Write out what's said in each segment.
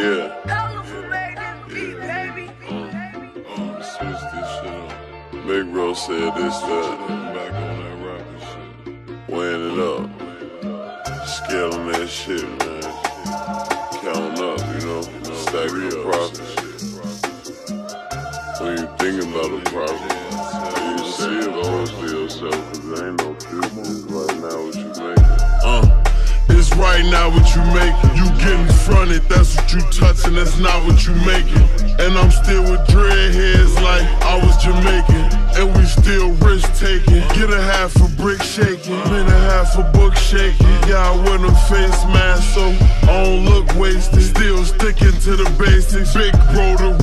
Yeah. switch this shit. Big Bro said this, that. Back on that rapping shit. Weighing it up. Scaling that shit, man. Counting up, you know. Stacking the profit. When you thinking about the profit, you see it all to yourself, cause there ain't no future. Right now, what you making. Right now what you making. You getting fronted, that's what you touching, that's not what you making. And I'm still with dreadheads like I was Jamaican. And we still risk taking. Get a half a brick shaking, then a half a book shaking. Yeah, I wear a face mask so I don't look wasted. Still sticking to the basics. Big bro, the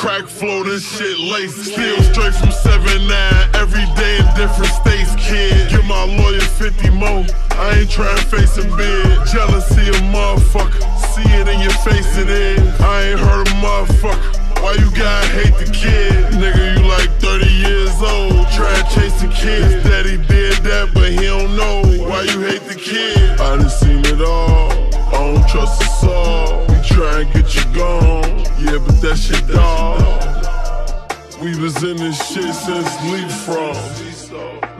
crack flow, this shit laced. Still straight from 7-9, every day in different states, kid. Give my lawyer 50 more. I ain't trying to face a bid. Jealousy a motherfucker. See it in your face, it is. I ain't hurt a motherfucker. Why you gotta hate the kid? Nigga, you like 30 years old. Try to chase the kids. Daddy did that, but he don't know. Why you hate the kid? I done seen it all. I don't trust us all. We try and get you gone. That shit dog. We was in this shit since leapfrog.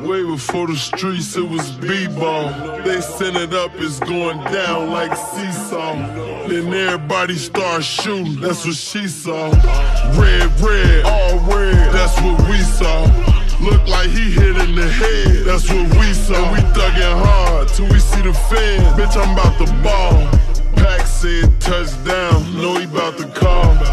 Way before the streets, it was b-ball. They sent it up, it's going down like seesaw. Then everybody start shooting, that's what she saw. Red, red, all red, that's what we saw. Look like he hit in the head, that's what we saw. We thuggin' hard till we see the fans. Bitch, I'm about to ball. Pack said touchdown, know he about to call.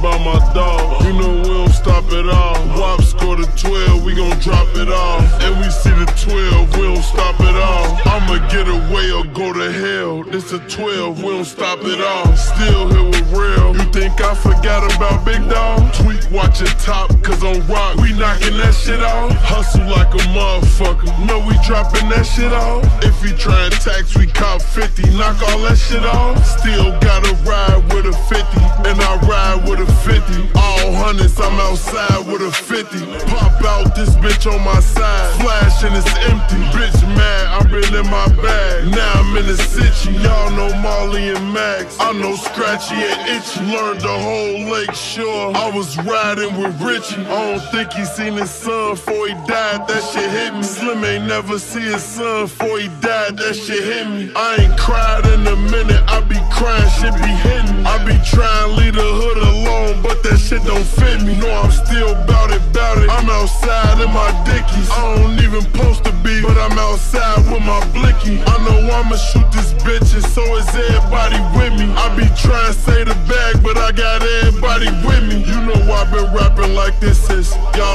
About my dog. You know we don't stop at all. Wop scored a 12, we gon' drop it off. And we see the 12, we don't stop at all. I'ma get away or go to hell. This a 12, we don't stop at all. Still here with real. You think I forgot about Big Dog? Tweet watch it top, cause on rock, we knocking that shit off. Hustle like a motherfucker. No, we dropping that shit off. If he try and tax, we cop 50. Knock all that shit off. Still gotta 50. Pop out this bitch on my side. Flash and it's empty. Bitch mad, I've been in my bag. Now I'm in the city. Y'all know Molly and Max. I know Scratchy and Itchy. Learned the whole lake shore. I was riding with Richie. I don't think he seen his son before he died. That shit hit me. Slim ain't never see his son before he died. That shit hit me. I ain't cried in a minute. I be crying, shit be hitting. I be trying to leave the hood alone, but that shit don't fit me. No, I'm still bout it, outside in my dickies. I don't even post to be, but I'm outside with my blicky. I know I'ma shoot this bitch, and so is everybody with me. I be trying to say the bag, but I got everybody with me. You know I've been rapping like this since y'all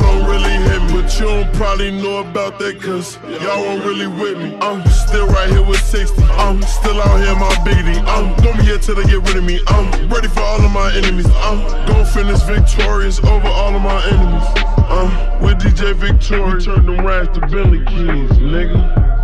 you don't probably know about that, cause y'all won't really with me. I'm still right here with 60. I'm still out here, my biggity. I'm gonna be here till they get rid of me. I'm ready for all of my enemies. I'm gon' finish victorious over all of my enemies. Uh, with DJ Victoria, turn them rags to Bentley keys, nigga.